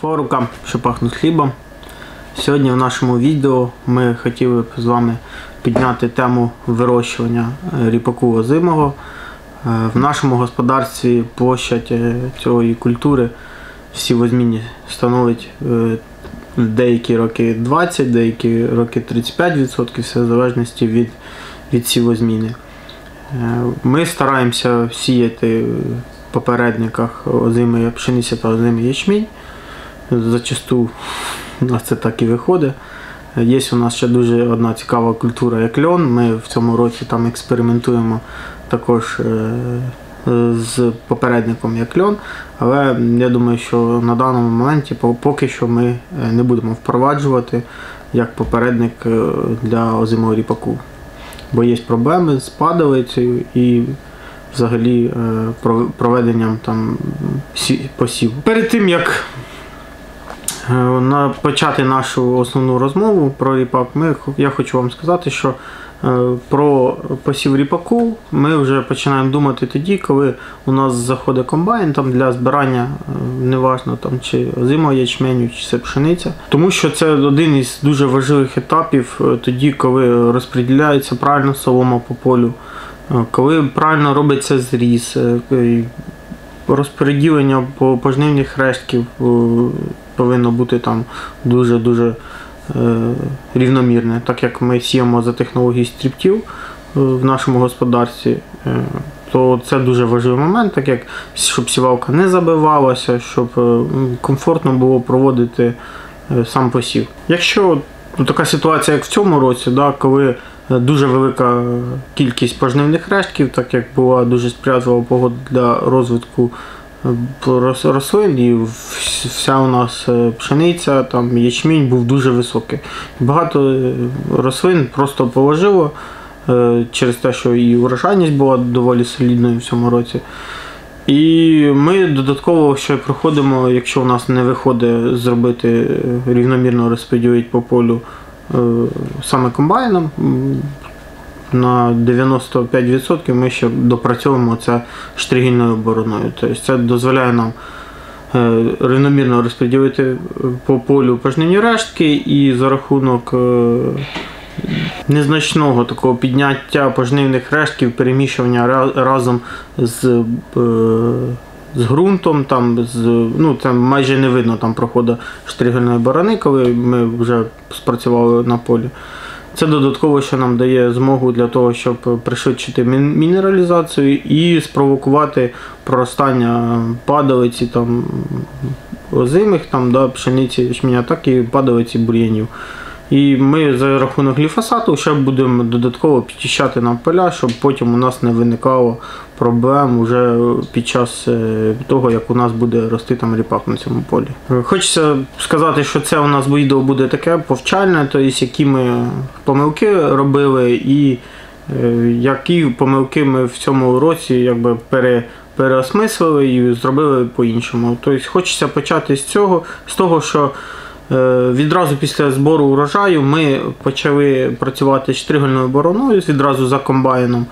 По рукам, що пахнуть хлібом. Сьогодні в нашому відео ми хотіли б з вами підняти тему вирощування е, ріпаку озимого. Е, В нашому господарстві площадь е, цієї культури всі возмінні становить деякі роки 20, деякі роки 35%, все в залежності від, від сівозміни. Ми стараємося сіяти в попередниках озимої пшениці та озимий ячмінь. Зачасту у нас це так і виходить. Є у нас ще дуже одна цікава культура, як льон. Ми в цьому році там експериментуємо також е, з попередником як льон. Але я думаю, що на даному моменті поки що ми е, не будемо впроваджувати як попередник е, для озимого ріпаку. Бо є проблеми з падалицею і взагалі проведенням там посіву. Перед тим як на почати нашу основну розмову про ріпак, ми, я хочу вам сказати, що е, про посів ріпаку ми вже починаємо думати тоді, коли у нас заходить комбайн там, для збирання, е, неважно там, чи озимого ячменю, чи це пшениця. Тому що це один із дуже важливих етапів е, тоді, коли розподіляється правильно солома по полю, е, коли правильно робиться зріз. е, Розподілення по пожнивних рештків е, повинно бути там дуже-дуже е, рівномірне, так як ми сіємо за технологією стріптів е, в нашому господарстві, е, то це дуже важливий момент, так як щоб сівалка не забивалася, щоб е, комфортно було проводити е, сам посів. Якщо ну, така ситуація, як в цьому році, да, коли е, дуже велика кількість пожнивних рештків, так як була дуже сприятлива погода для розвитку рослин, і вся у нас е, пшениця, там ячмінь був дуже високий. Багато е, рослин просто положило е, через те, що і урожайність була доволі солідною в цьому році. І ми додатково ще проходимо, якщо у нас не виходить зробити рівномірно розподілити по полю саме комбайном. На 95% ми ще допрацьовуємо це штригільною бороною. Тобто це дозволяє нам е, рівномірно розподілити е, по полю пожнивні рештки і за рахунок е, незначного такого підняття пожнивних рештків, переміщування разом з, з ґрунтом, там, з, ну, це майже не видно там проходу штригельної борони, коли ми вже спрацювали на полі. Це додатково, що нам дає змогу для того, щоб пришвидшити мінералізацію і спровокувати проростання падалиці там, озимих, там, да, пшениці, ячменя, так і падалиці бур'янів. І ми за рахунок гліфосату ще будемо додатково підчищати нам поля, щоб потім у нас не виникало проблем уже під час е, того, як у нас буде рости там ріпак на цьому полі. Хочеться сказати, що це у нас відео буде таке повчальне, тобто які ми помилки робили і е, які помилки ми в цьому році якби пере, переосмислили і зробили по-іншому. Тобто хочеться почати з цього, з того, що Відразу після збору урожаю ми почали працювати з штригельною бороною відразу за комбайном.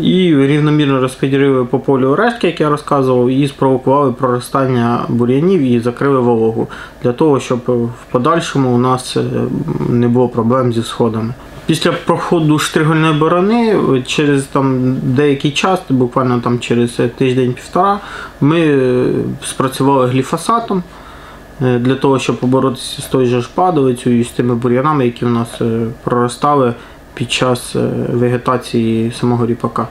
І рівномірно розподілили по полю рештки, як я розказував, і спровокували проростання бур'янів і закрили вологу для того, щоб в подальшому у нас е, не було проблем зі сходами. Після проходу штригельної борони е, через там деякий час, буквально там через тиждень-півтора, ми е, спрацювали гліфосатом е, для того, щоб поборотися з тою же ж падалицею і з тими бур'янами, які в нас е, проростали під час е, вегетації самого ріпака.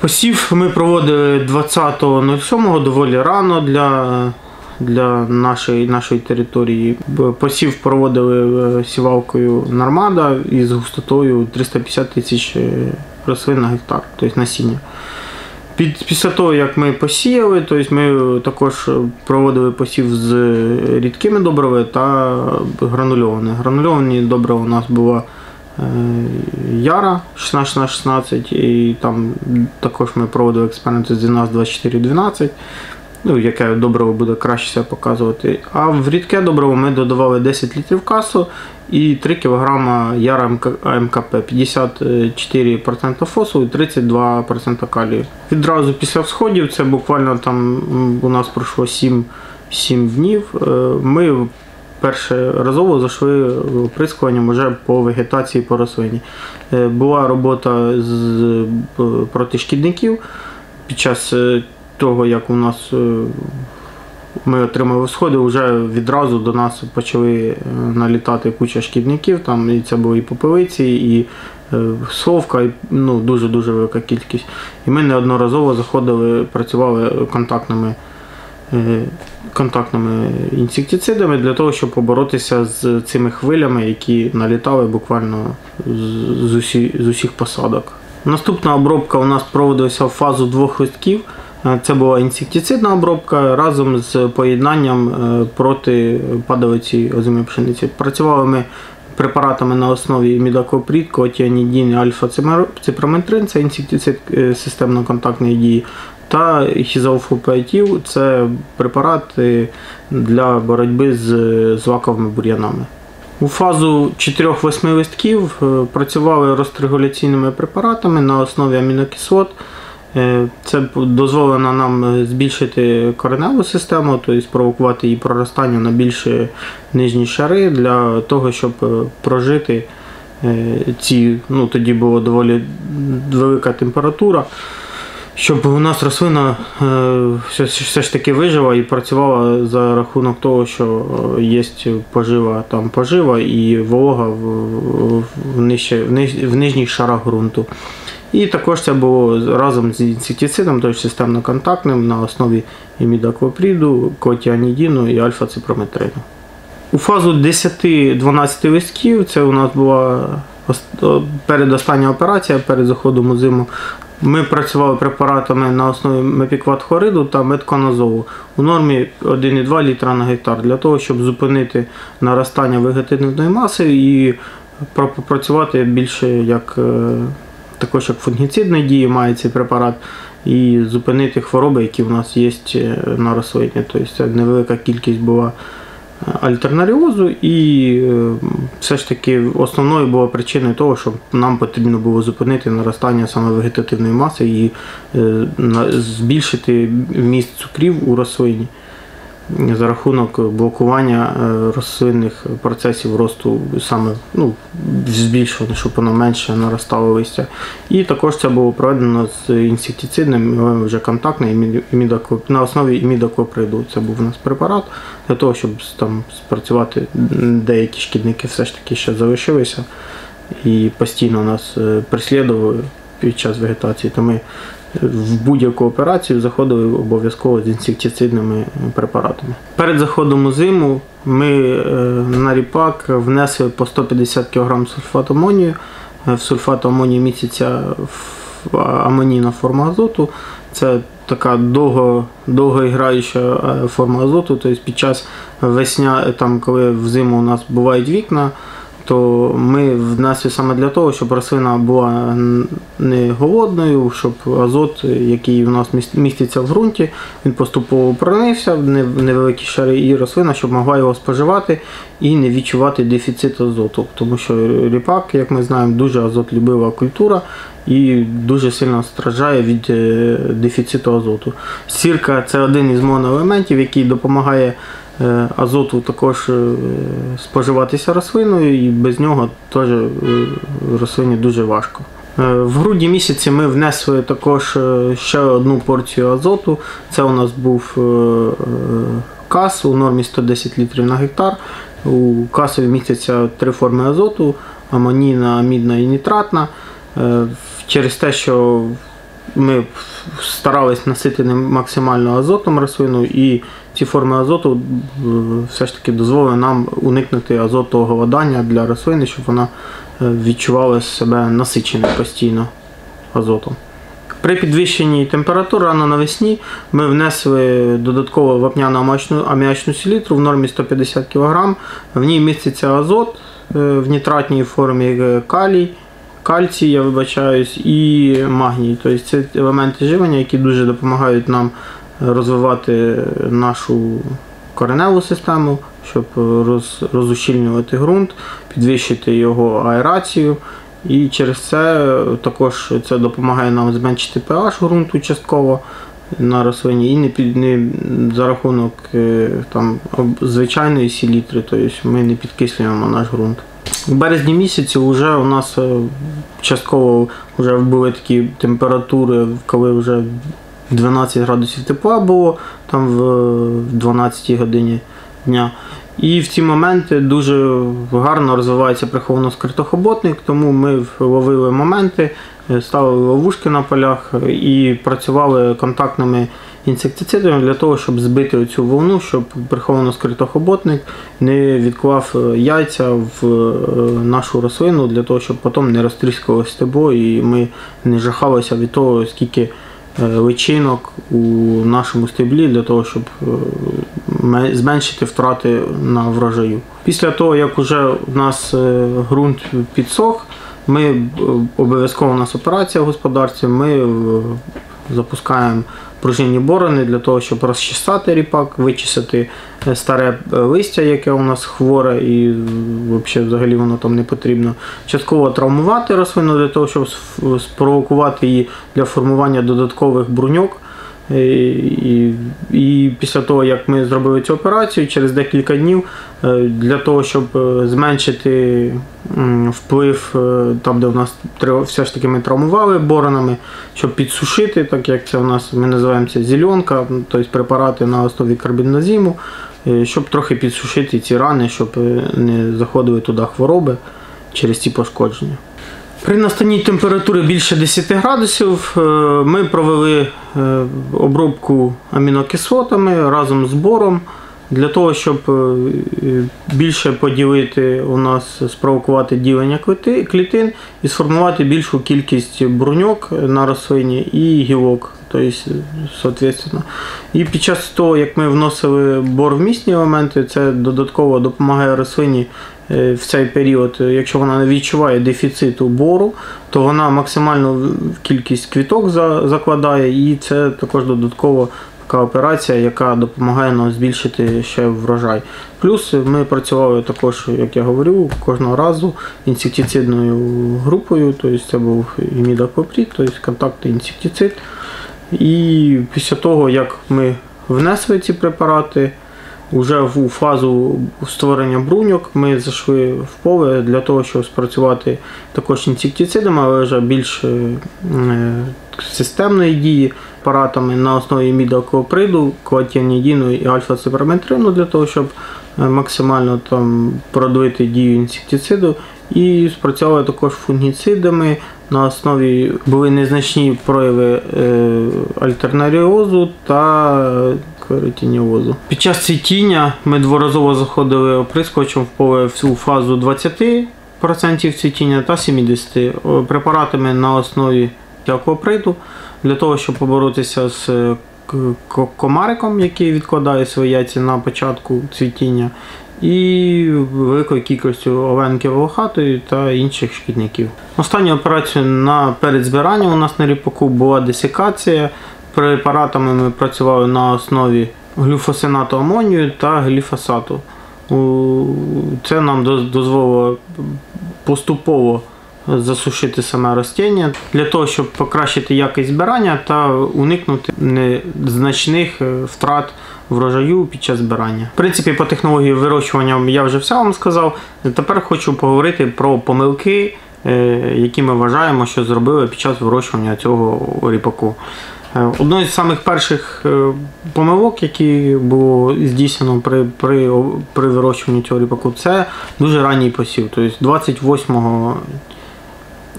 Посів ми проводили 20.07 доволі рано для, для нашої, нашої території. Посів проводили е, сівалкою Нормада із густотою 350 тисяч е, рослин на гектар, тобто насіння. Після того, як ми посіяли, тобто ми також проводили посів з рідкими добривами та гранульованими. Гранульовані добра у нас була е, Яра 16 на 16 і там також ми проводили експерименти з 12 24 12 ну, яке добриво буде краще себе показувати. А в рідке добриво ми додавали 10 літрів касу і 3 кг яра МКП, 54% фосфору і 32% калію. Відразу після всходів, це буквально там у нас пройшло 7, 7 днів. Е, Ми першоразово зайшли оприскуванням вже по вегетації по рослині. Е, Була робота з е, проти шкідників під час того, як у нас е, ми отримали сходи, вже відразу до нас почали е, налітати куча шкідників. Там і це були і попелиці, і е, совка, і ну, дуже-дуже велика кількість. І ми неодноразово заходили, працювали контактними, контактними інсектицидами для того, щоб поборотися з цими хвилями, які налітали буквально з, з, усі, з усіх посадок. Наступна обробка у нас проводилася в фазу двох листків. Е, Це була інсектицидна обробка разом з поєднанням е, проти падалиці озимої пшениці. Працювали ми препаратами на основі мідакопрід, котіанідін альфа-ципрометрин, це інсектицид е, системно-контактної дії, та хізофлопеатів – це препарати для боротьби з злаковими бур'янами. У фазу 4-8 листків працювали розрегуляційними препаратами на основі амінокислот. Е, Це дозволено нам е, збільшити кореневу систему, тобто спровокувати її проростання на більші нижні шари для того, щоб е, прожити ці, ну тоді була доволі велика температура. Щоб у нас рослина все, ж таки вижила і працювала за рахунок того, що є пожива там пожива і волога в, нижче, в, ниж, в нижніх шарах ґрунту. І також це було разом з інсектицидом, тобто системно-контактним на основі імідаквопріду, котіанідіну і альфа-ципрометрину. У фазу 10-12 листків це у нас була передостання операція перед заходом у зиму. Ми працювали препаратами на основі мепікват хлориду та метконазолу у нормі 1,2 літра на гектар для того, щоб зупинити наростання вегетативної маси і про- попрацювати більше як е, також як фунгіцидної дії має цей препарат і зупинити хвороби, які в нас є е, на рослині. Тобто це невелика кількість була е, альтернаріозу, і е, все ж таки основною була причиною того, що нам потрібно було зупинити наростання саме вегетативної маси і збільшити вміст цукрів у рослині за рахунок блокування е, рослинних процесів росту саме ну, збільшування, щоб воно менше наростало листя. І також це було проведено з інсектицидним, але вже контактний на основі імідоклоприду. Це був у нас препарат для того, щоб там спрацювати деякі шкідники все ж таки ще залишилися і постійно нас е, переслідували під час вегетації. То ми в будь-яку операцію заходили обов'язково з інсектицидними препаратами. Перед заходом у зиму ми е, на ріпак внесли по 150 кг сульфату амонію. Е, В сульфату амонію міститься ф- амонійна форма азоту. Це така довго, довгоіграюча е, форма азоту. Тобто під час весня, там, коли взиму у нас бувають вікна, то ми внесли саме для того, щоб рослина була не голодною, щоб азот, який у нас міститься в ґрунті, він поступово пронився в невеликі шари, і рослина, щоб могла його споживати і не відчувати дефіцит азоту. Тому що ріпак, як ми знаємо, дуже азотлюбива культура і дуже сильно страждає від е, дефіциту азоту. Сірка це один із моноелементів, який допомагає азоту також е, споживатися рослиною, і без нього теж е, рослині дуже важко. Е, В грудні місяці ми внесли також е, ще одну порцію азоту. Це у нас був е, е, кас у нормі 110 літрів на гектар. У касові містяться три форми азоту: амонійна, амідна і нітратна. Е, Через те, що ми старались насити максимально азотом рослину, і ці форми азоту е, все ж таки дозволили нам уникнути азотового голодання для рослини, щоб вона е, відчувала себе насиченою постійно азотом. При підвищенні температури рано навесні ми внесли додатково вапняну аміачну, селітру в нормі 150 кг. В ній міститься азот е, в нітратній формі калій, кальцій, я вибачаюсь, і магній. Тобто це елементи живлення, які дуже допомагають нам розвивати нашу кореневу систему, щоб роз, розущільнювати ґрунт, підвищити його аерацію. І через це також це допомагає нам зменшити pH ґрунту частково на рослині і не, під, не за рахунок е, там, звичайної селітри, тобто ми не підкислюємо наш ґрунт. У березні місяці вже у нас е, частково вже були такі температури, коли вже 12 градусів тепла було там в 12 годині дня. І в ці моменти дуже гарно розвивається приховано скритохоботник, тому ми ловили моменти, е, ставили ловушки на полях е, і працювали контактними інсектицидами для того, щоб збити оцю волну, щоб приховано скритохоботник не відклав е, яйця в нашу рослину, для того, щоб потім не розтріскувалося стебло і ми не жахалися від того, скільки личинок у нашому стеблі для того, щоб е, зменшити втрати на врожаю. Після того, як вже у нас е, ґрунт підсох, ми е, обов'язково у нас операція в господарстві, ми е, запускаємо пружинні борони для того, щоб розчесати ріпак, вичесати е, старе е, листя, яке у нас хворе, і е, взагалі воно там не потрібно. Частково травмувати рослину для того, щоб спровокувати її для формування додаткових бруньок. Е, І, і після того, як ми зробили цю операцію, через декілька днів е, для того, щоб е, зменшити вплив там, де у нас все ж таки ми травмували боронами, щоб підсушити, так як це у нас ми називаємо це зеленка, тобто препарати на основі карбінозіму, щоб трохи підсушити ці рани, щоб не заходили туди хвороби через ці пошкодження. При настанні температури більше 10 градусів ми провели обробку амінокислотами разом з бором для того, щоб е, е, більше поділити у нас, спровокувати ділення клітин і сформувати більшу кількість бруньок на рослині і гілок. Тобто. І під час того, як ми вносили бор в місні елементи, це додатково допомагає рослині е, в цей період, е, якщо вона не відчуває дефіциту бору, то вона максимальну кількість квіток закладає, і це також додатково така операція, яка допомагає нам збільшити ще врожай. Плюс ми працювали також, як я говорю, кожного разу інсектицидною групою, тобто це був імідакопрід, тобто контактний інсектицид. І після того, як ми внесли ці препарати, вже в фазу створення бруньок ми зайшли в поле для того, щоб спрацювати також інсектицидами, але вже більш е, системної дії апаратами на основі мідокоприду, клатіанідіну і альфа-циперментрину для того, щоб е, максимально там продвити дію інсектициду. І спрацювали також фунгіцидами. На основі були незначні прояви е, альтернаріозу та каротиніозу. Під час цвітіння ми дворазово заходили оприскувачем в поле всю фазу 20% цвітіння та 70% препаратами на основі якоприду для того, щоб поборотися з е, комариком, який відкладає свої яйця на початку цвітіння, і великою кількістю оленки волохатої та інших шкідників. Остання операція на перед збиранням у нас на ріпаку була десикація. Препаратами ми працювали на основі глюфосинату амонію та гліфосату. Це нам дозволило поступово засушити саме ростіння для того, щоб покращити якість збирання та уникнути незначних е, втрат врожаю під час збирання. В принципі, по технології вирощування я вже все вам сказав. Тепер хочу поговорити про помилки, е, які ми вважаємо, що зробили під час вирощування цього ріпаку. Е, Одною з самих перших е, помилок, які було здійснено при, при, при вирощуванні цього ріпаку, це дуже ранній посів. Тобто 28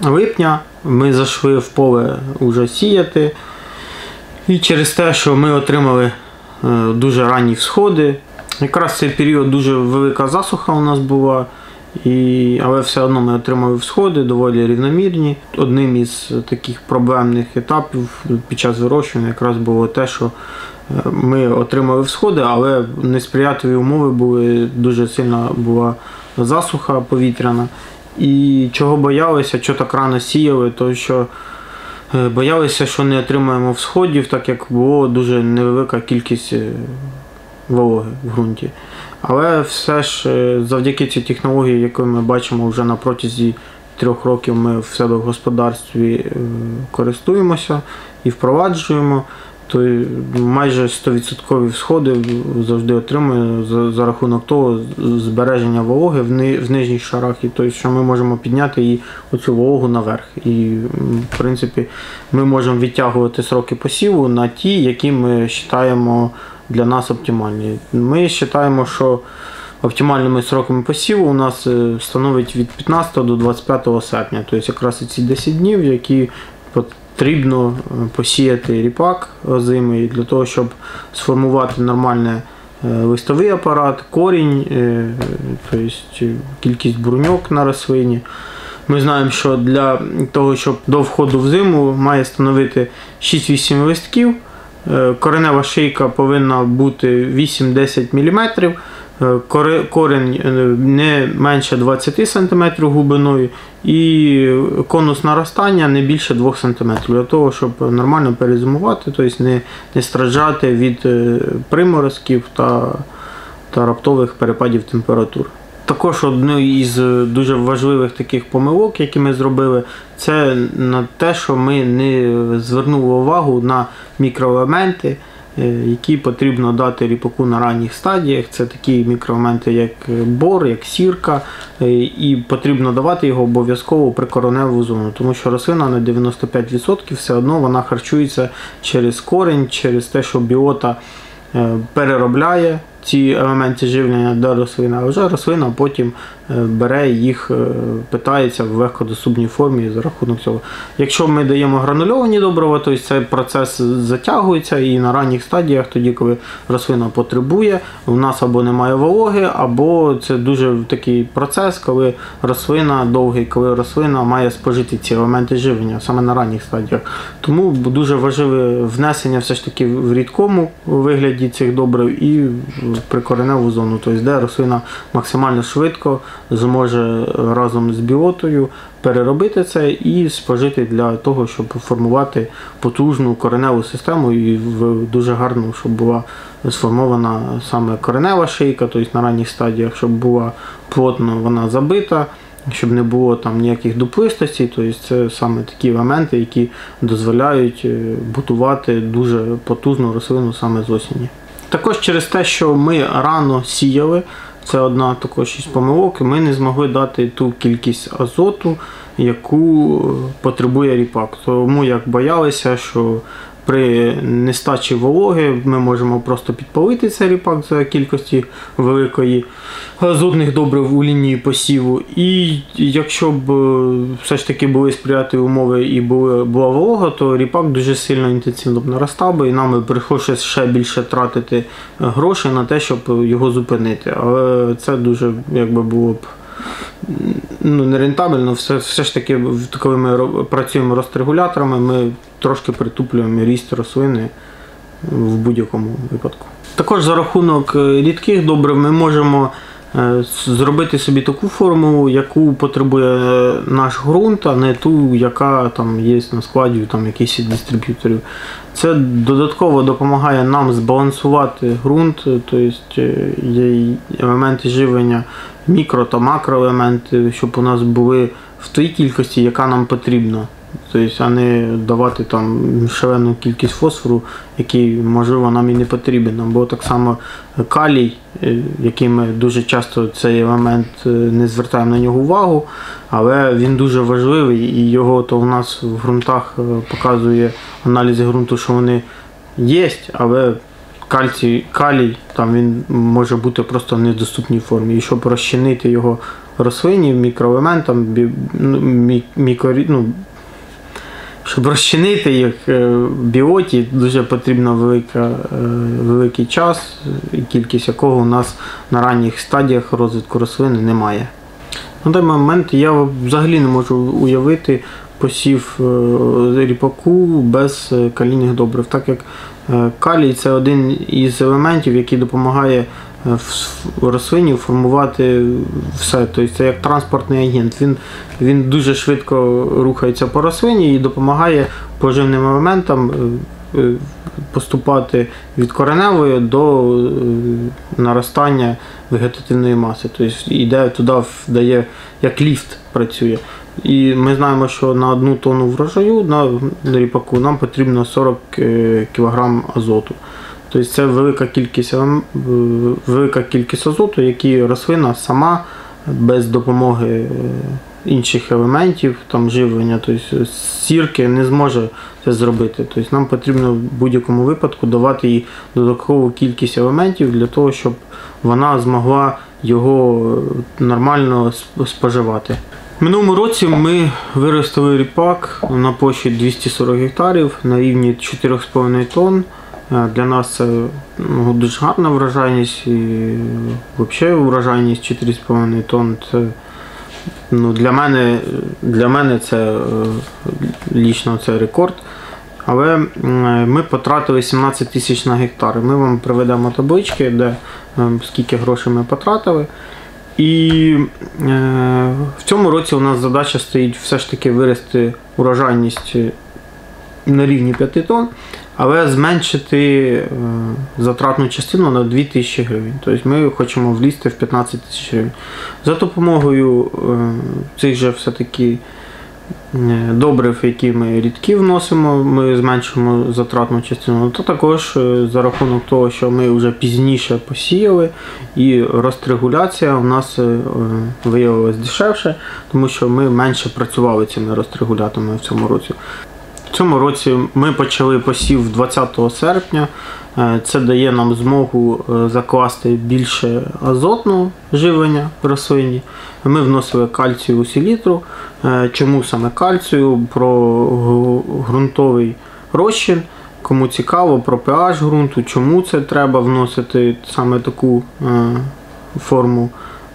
липня ми зайшли в поле вже сіяти. І через те, що ми отримали е, дуже ранні всходи. Якраз цей період дуже велика засуха у нас була, і, але все одно ми отримали всходи доволі рівномірні. Одним із таких проблемних етапів під час вирощування якраз було те, що е, ми отримали всходи, але несприятливі умови були, дуже сильна була засуха повітряна. І чого боялися, що так рано сіяли, то що е, боялися, що не отримаємо всходів, так як було дуже невелика кількість е, вологи в ґрунті. Але все ж е, завдяки цій технології, яку ми бачимо вже на протязі трьох років, ми в себе в господарстві е, користуємося і впроваджуємо, то майже 100% всходи завжди отримує за, за рахунок того збереження вологи в, ни, в нижніх шарах, і тобто, що ми можемо підняти її оцю вологу наверх. І в принципі ми можемо відтягувати сроки посіву на ті, які ми вважаємо для нас оптимальні. Ми вважаємо, що оптимальними сроками посіву у нас е, становить від 15 до 25 серпня. Тобто якраз ці 10 днів, які потрібно е, посіяти ріпак озимий для того, щоб сформувати нормальний е, листовий апарат, корінь, тобто кількість бруньок на рослині. Ми знаємо, що для того, щоб до входу в зиму має становити 6-8 листків. Е, Коренева шийка повинна бути 8-10 мм. Корень не менше 20 см глибиною і конус наростання не більше 2 см для того, щоб нормально перезимувати, тобто не, не страждати від е, приморозків та, та раптових перепадів температур. Також одною із дуже важливих таких помилок, які ми зробили, це на те, що ми не звернули увагу на мікроелементи, е, які потрібно дати ріпаку на ранніх стадіях. Це такі мікроелементи, як бор, як сірка, е, і потрібно давати його обов'язково при короневу зону, тому що рослина на 95% все одно вона харчується через корінь, через те, що біота е, переробляє ці елементи живлення до рослини, а вже рослина потім е, бере їх, е, питається в легкодоступній формі за рахунок цього. Якщо ми даємо гранульовані добрива, то цей процес затягується і на ранніх стадіях, тоді, коли рослина потребує, у нас або немає вологи, або це дуже такий процес, коли рослина довгий, коли рослина має спожити ці елементи живлення саме на ранніх стадіях. Тому дуже важливе внесення все ж таки в рідкому вигляді цих добрив і прикореневу зону, тобто де рослина максимально швидко зможе разом з біотою переробити це і спожити для того, щоб формувати потужну кореневу систему і дуже гарну, щоб була сформована саме коренева шийка, тобто на ранніх стадіях, щоб була плотно вона забита. Щоб не було там ніяких дуплистостей, тобто це саме такі елементи, які дозволяють е, будувати дуже потужну рослину саме з осені. Також через те, що ми рано сіяли, це одна також із помилок, ми не змогли дати ту кількість азоту, яку потребує ріпак. Тому як боялися, що при нестачі вологи ми можемо просто підпалити цей ріпак за кількості великої азотних добрив у лінії посіву. І якщо б е, все ж таки були сприятливі умови і була волога, то ріпак дуже сильно інтенсивно б наростав би, і нам прийшлося ще більше тратити грошей на те, щоб його зупинити. Але це дуже якби було б ну, нерентабельно. Все, все ж таки, коли ми працюємо розрегуляторами, ми трошки притуплюємо ріст рослини в будь-якому випадку. Також за рахунок е, рідких добрив ми можемо е, зробити собі таку форму, яку потребує наш ґрунт, а не ту, яка там є на складі там, якихось дистриб'юторів. Це додатково допомагає нам збалансувати ґрунт, тобто елементи живлення, мікро та макроелементи, щоб у нас були в тій кількості, яка нам потрібна. Тобто, а не давати там шалену кількість фосфору, який, можливо, нам і не потрібен. Або так само калій, е, який ми дуже часто цей елемент е, не звертаємо на нього увагу, але він дуже важливий і його то у нас в ґрунтах е, показує аналізи ґрунту, що вони є, але кальцій, калій там він може бути просто в недоступній формі. І щоб розчинити його рослині мікроелементам, ну, мі, мікро, ну, щоб розчинити їх е, в біоті, дуже потрібно велика, е, великий час, кількість якого у нас на ранніх стадіях розвитку рослини немає. На той момент я взагалі не можу уявити посів е, ріпаку без калійних добрив, так як калій це один із елементів, який допомагає е, рослині формувати все. Тобто це як транспортний агент. Він, він дуже швидко рухається по рослині і допомагає поживним елементам е, е, поступати від кореневої до е, наростання вегетативної маси. Тобто йде туди, дає як ліфт працює. І ми знаємо, що на одну тонну врожаю на ріпаку нам потрібно 40 кг азоту. Тобто це велика кількість велика кількість азоту, які рослина сама без допомоги інших елементів там живлення, тобто сірки не зможе це зробити. Тобто Нам потрібно в будь-якому випадку давати їй додаткову кількість елементів для того, щоб вона змогла його нормально споживати. Минулому році ми виростили ріпак на площі 240 гектарів на рівні 4,5 тонн. Для нас це ну, дуже гарна врожайність і взагалі врожайність 4,5 тонн. Це ну, Для мене для мене це лічно це рекорд. Але ми потратили 17 тисяч на гектар. Ми вам приведемо таблички, де скільки грошей ми потратили. І е, в цьому році у нас задача стоїть все ж таки вирости урожайність на рівні 5 тонн, але зменшити е, затратну частину на 2 тисячі гривень. Тобто ми хочемо влізти в 15 тисяч гривень. За допомогою е, цих же все-таки Е, добрив, які ми рідкі вносимо, ми зменшуємо затратну частину, то також е, за рахунок того, що ми вже пізніше посіяли, і розтригуляція у нас е, виявилась дешевше, тому що ми менше працювали цими розтригулятами в цьому році. Цьому році ми почали посів 20 серпня. Це дає нам змогу закласти більше азотного живлення в рослині. Ми вносили кальцію у селітру. Е, чому саме кальцію, про ґрунтовий розчин. Кому цікаво про pH ґрунту, чому це треба вносити саме таку е, форму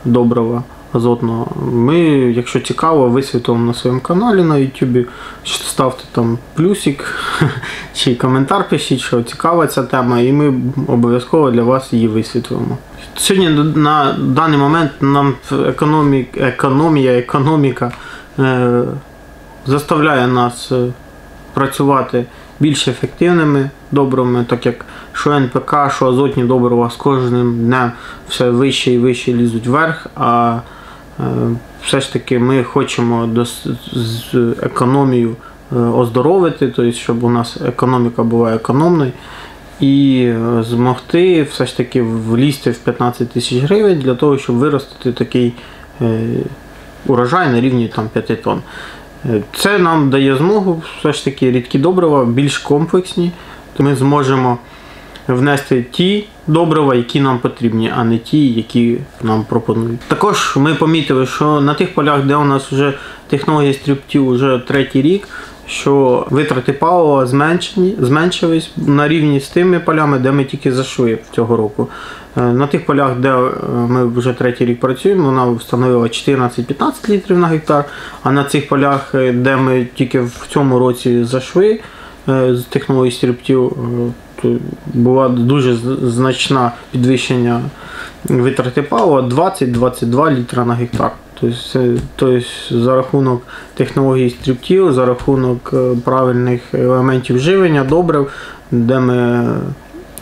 добрива азотного. Ми, якщо цікаво, висвітлимо на своєму каналі на YouTube. Ставте там плюсик чи коментар пишіть, що цікава ця тема, і ми обов'язково для вас її висвітлимо. Сьогодні на даний момент нам економік, економія, економіка е, заставляє нас е, працювати більш ефективними добрими, так як що НПК, що азотні добрива з кожним днем все вище і вище лізуть вверх. а все ж таки ми хочемо економію оздоровити, тобто, щоб у нас економіка була економною і е, змогти все ж таки влізти в 15 тисяч гривень для того, щоб виростити такий е, урожай на рівні там, 5 тонн. Е, це нам дає змогу все ж таки рідкі добрива більш комплексні, ми зможемо внести ті добрива, які нам потрібні, а не ті, які нам пропонують. Також ми помітили, що на тих полях, де у нас вже технологія стріптів вже третій рік, що витрати палива зменшені, зменшились на рівні з тими полями, де ми тільки зайшли цього року. Е, на тих полях, де е, ми вже третій рік працюємо, вона встановила 14-15 літрів на гектар, а на цих полях, е, де ми тільки в цьому році зайшли з технології стріптів, була дуже значна підвищення витрати палива 20-22 літра на гектар. Тобто за рахунок технології стріптів, за рахунок е, правильних елементів живлення, добрив, де ми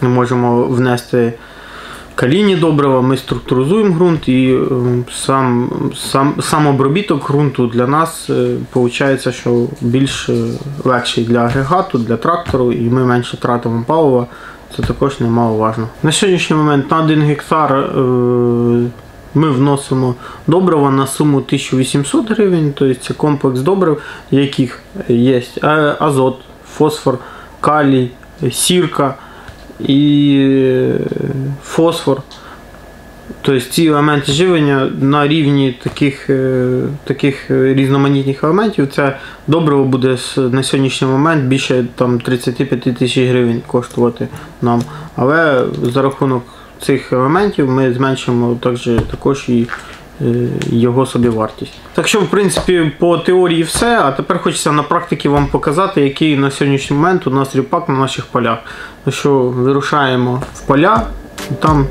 можемо внести калійні добрива, ми структуризуємо ґрунт і е, сам сам, сам обробіток ґрунту для нас виходить, що більш легший для агрегату, для трактору, і ми менше тратимо палива. Це також немаловажно. На сьогоднішній момент на 1 гектар. Е ми вносимо добрива на суму 1800 гривень, тобто це комплекс добрив, яких є азот, фосфор, калій, сірка і фосфор. Тобто ці елементи живлення на рівні таких е, таких різноманітних елементів, це добриво буде на сьогоднішній момент більше там, 35 тисяч гривень коштувати нам. Але за рахунок цих елементів ми зменшимо також, також і е, його собівартість. Так що, в принципі, по теорії все, а тепер хочеться на практиці вам показати, який на сьогоднішній момент у нас ріпак на наших полях. Ну що, Вирушаємо в поля, там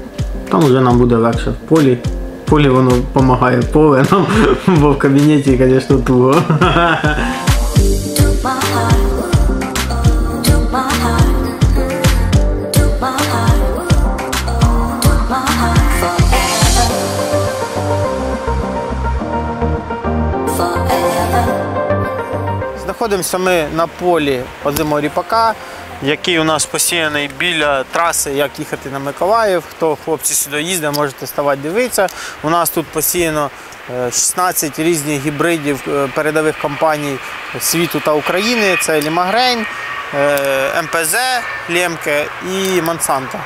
там вже нам буде легше в полі. В полі воно допомагає поле нам, бо в кабінеті, звісно, туго. знаходимося ми на полі озимого ріпака, який у нас посіяний біля траси, як їхати на Миколаїв. Хто хлопці сюди їздить, можете ставати дивитися. У нас тут посіяно е, 16 різних гібридів е, передових компаній світу та України. Це Лімагрейн, е, МПЗ, Лємке і Монсанто.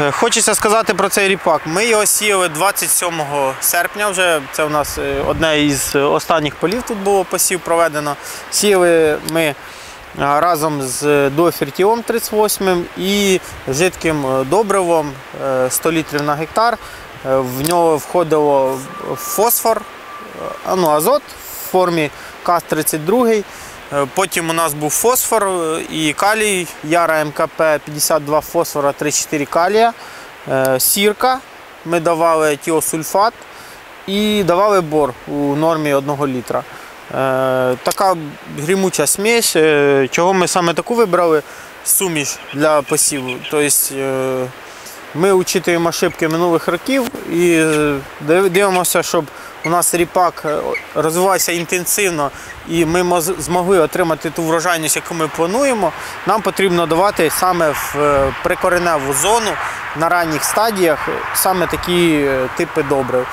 Е, Хочеться сказати про цей ріпак. Ми його сіяли 27 серпня. Вже це у нас е, одне із останніх полів тут було посів проведено. Сіяли ми е, разом з дофертіом 38 і жидким е, добривом е, 100 літрів на гектар. Е, В нього входило фосфор, е, ну, азот в формі КАС-32. Е, Потім у нас був фосфор е, і калій, Яра МКП 52 фосфора, 3-4 калія, е, сірка. Ми давали тіосульфат і давали бор у нормі 1 літра. Така грімуча смесь. Е, Чого ми саме таку вибрали? Суміш для посіву. Тобто, ми учитуємо ошибки минулих років і дивимося, щоб у нас ріпак е, розвивався інтенсивно і ми змогли отримати ту врожайність, яку ми плануємо. Нам потрібно давати саме в е, прикореневу зону на ранніх стадіях е, саме такі типи добрив.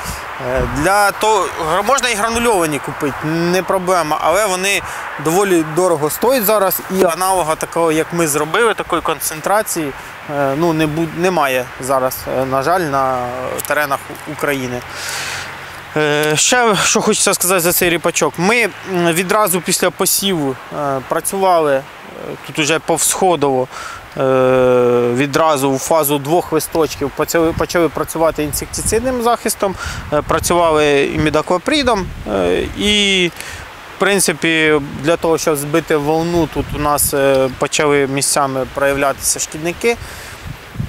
Для того можна і гранульовані купити, не проблема, але вони доволі дорого стоять зараз. І аналога такого, як ми зробили, такої концентрації, ну не немає зараз, на жаль, на теренах України. Е, Ще що хочеться сказати за цей ріпачок. Ми відразу після посіву е, працювали е, тут уже повсходово відразу у фазу двох листочків почали, працювати інсектицидним захистом, працювали імідаквапрідом е, і в принципі, для того, щоб збити волну, тут у нас почали місцями проявлятися шкідники.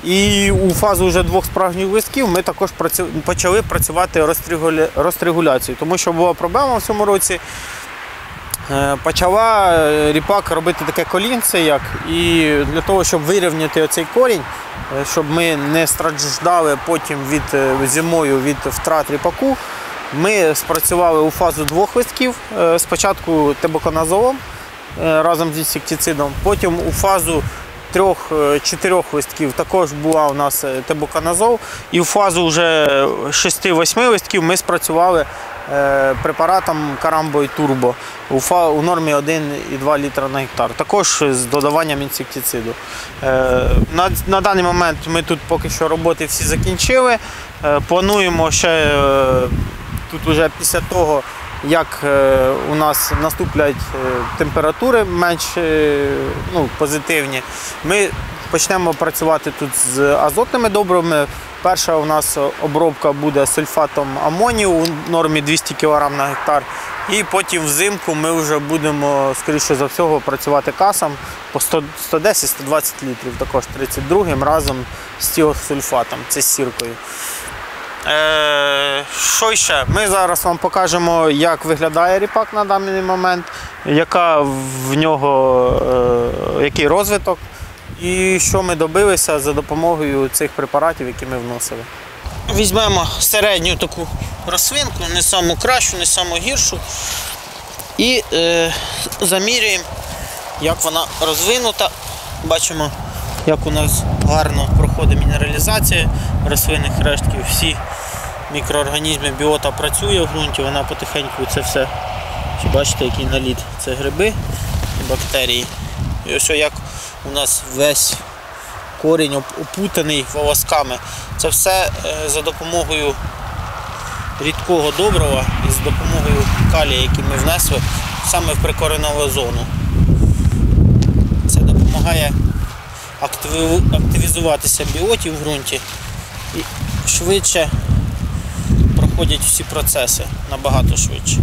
І у фазу вже двох справжніх листків ми також почали працювати розтригуля- розтригуляцію, тому що була проблема в цьому році. Е, Почала е, ріпак робити таке колінце, як, і для того, щоб вирівняти оцей корінь, е, щоб ми не страждали потім від зимою від втрат ріпаку, ми спрацювали у фазу двох листків. Спочатку тебоконазолом разом з інсектицидом, потім у фазу трьох-чотирьох листків також була у нас е, тебуканазол. І в фазу вже 6-8 листків ми спрацювали е, препаратом Карамбою Турбо у, нормі 1,2 літра на гектар. Також з додаванням інсектициду. Е, на, даний момент ми тут поки що роботи всі закінчили. Е, плануємо ще е, тут уже після того, як е, у нас наступлять е, температури менш е, ну, позитивні, ми почнемо працювати тут з азотними добривами. Перша у нас обробка буде сульфатом амонію у нормі 200 кг на гектар. І потім взимку ми вже будемо, скоріше за всього, працювати касом по 110-120 літрів, також 32-м разом з тіосульфатом, це з сіркою. Е, що ще? Ми зараз вам покажемо, як виглядає ріпак на даний момент, яка в нього е, який розвиток, і що ми добилися за допомогою цих препаратів, які ми вносили. Візьмемо середню таку рослинку, не саму кращу, не саму гіршу, і е, замірюємо, як вона розвинута. Бачимо, як у нас гарно проходить мінералізація рослинних рештків. Всі мікроорганізми біота працює в ґрунті, вона потихеньку це все. Чи бачите, який наліт? Це гриби і бактерії. І ось як у нас весь корінь опутаний волосками. Це все е, за допомогою рідкого добрива і з допомогою калія, який ми внесли саме в прикоренову зону. Це допомагає активізуватися біоті в ґрунті і швидше проходять всі процеси набагато швидше.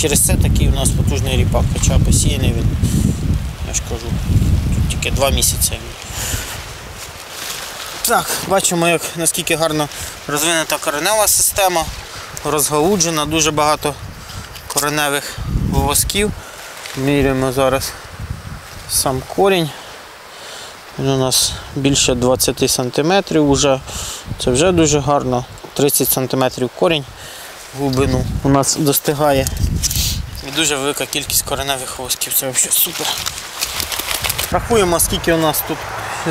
Через це такий у нас потужний ріпак, хоча посіяний він, я ж кажу, тут тільки два місяці. Так, бачимо, як наскільки гарно розвинута коренева система, розгалуджена, дуже багато кореневих волосків. Міряємо зараз сам корінь. Він у нас більше 20 см вже. Це вже дуже гарно. 30 см корінь в глибину у нас достигає. І дуже велика кількість кореневих листків. Це взагалі супер. Рахуємо, скільки у нас тут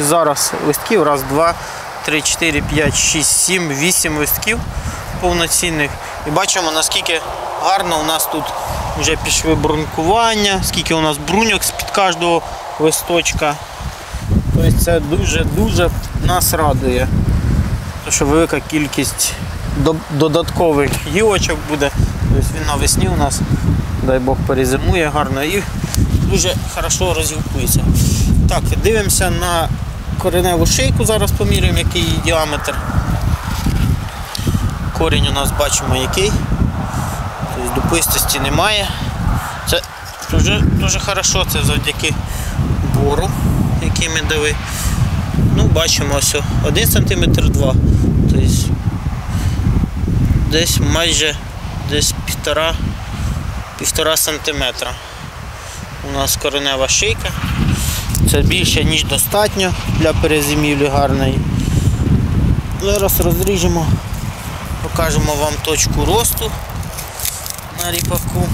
зараз листків. Раз, два, три, чотири, п'ять, шість, сім, вісім листків повноцінних. І бачимо, наскільки гарно у нас тут вже пішли брункування, скільки у нас бруньок з-під кожного листочка. Це дуже-дуже нас радує. Тому що велика кількість додаткових гілочок буде. Тобто він навесні у нас, дай Бог, перезимує гарно і дуже хорошо розгілкується. Так, дивимося на кореневу шийку, зараз поміряємо, який її діаметр. Корінь у нас бачимо який. Тобто дупистості немає. Це дуже, дуже хорошо, це завдяки бору, який ми дали. Ну, бачимо ось 1 см 2 Тобто десь майже десь півтора, півтора сантиметра. У нас коренева шийка. Це більше, ніж достатньо для перезимівлі гарної. Зараз розріжемо, покажемо вам точку росту на ріпаку.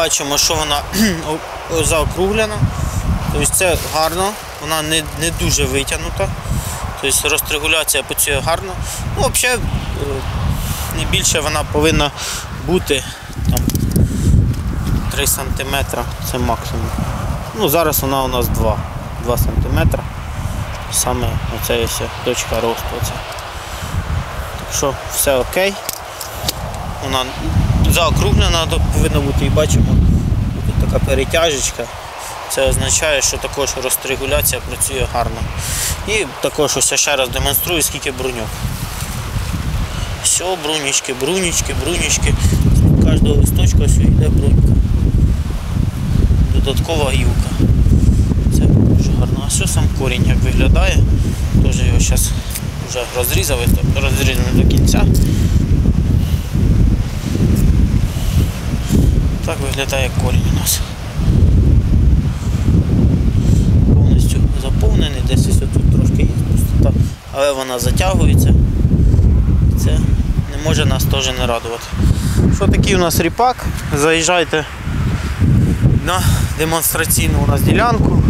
Бачимо, що вона заокруглена. Тобто це гарно, вона не, не дуже витягнута. Тобто розрегуляція працює гарно. Ну, взагалі, е, не більше вона повинна бути там, 3 см, це максимум. Ну, зараз вона у нас 2, 2 см. Саме оце точка росту. Так що все окей. Вона заокруглена повинна бути і бачимо, тут така перетяжечка. Це означає, що також розрегуляція працює гарно. І також ось я ще раз демонструю, скільки бруньок. Все, брунічки, брунічки, брунічки. З кожного листочка ось йде брунька. Додаткова гілка. Це дуже гарно. А все сам корінь як виглядає. Теж його зараз вже розрізали, тобто розрізано до кінця. Так виглядає корінь у нас. Повністю заповнений, десь ось тут трошки є пустота, але вона затягується. Це не може нас теж не радувати. Що такий у нас ріпак? Заїжджайте на демонстраційну у нас ділянку.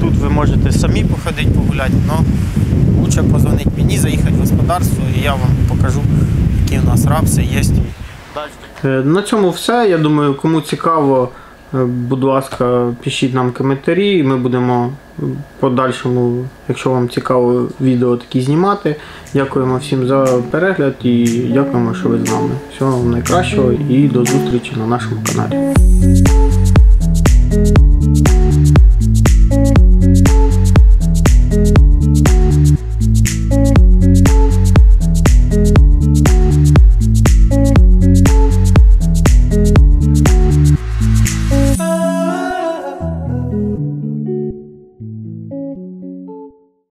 Тут ви можете самі походити, погуляти, але лучше позвонити мені, заїхати в господарство і я вам покажу, які у нас рапси є. Е, На цьому все. Я думаю, кому цікаво, е, будь ласка, пишіть нам коментарі, ми будемо подальшому, якщо вам цікаво, відео такі знімати. Дякуємо всім за перегляд і дякуємо, що ви з нами. Всього вам найкращого і до зустрічі на нашому каналі.